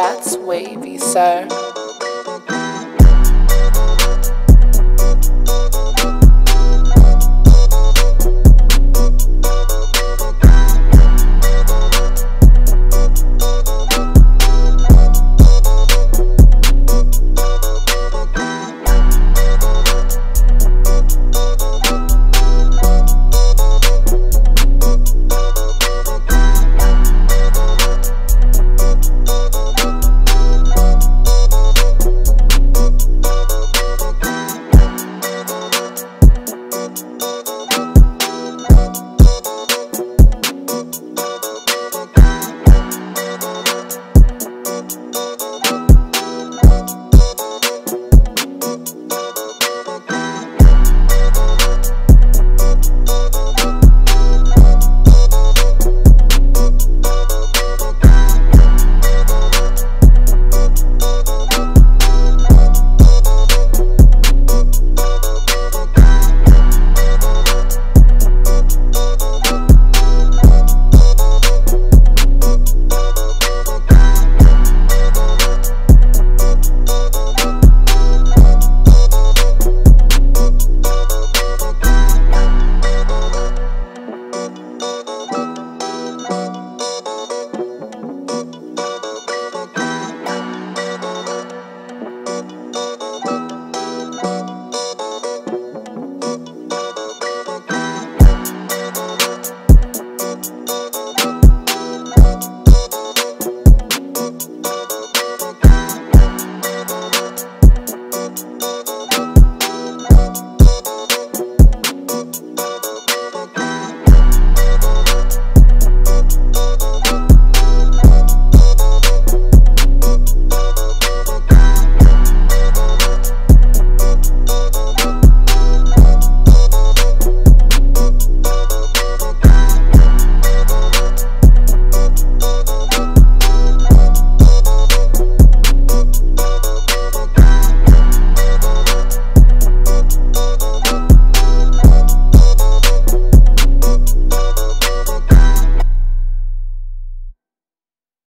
That's wavy, sir.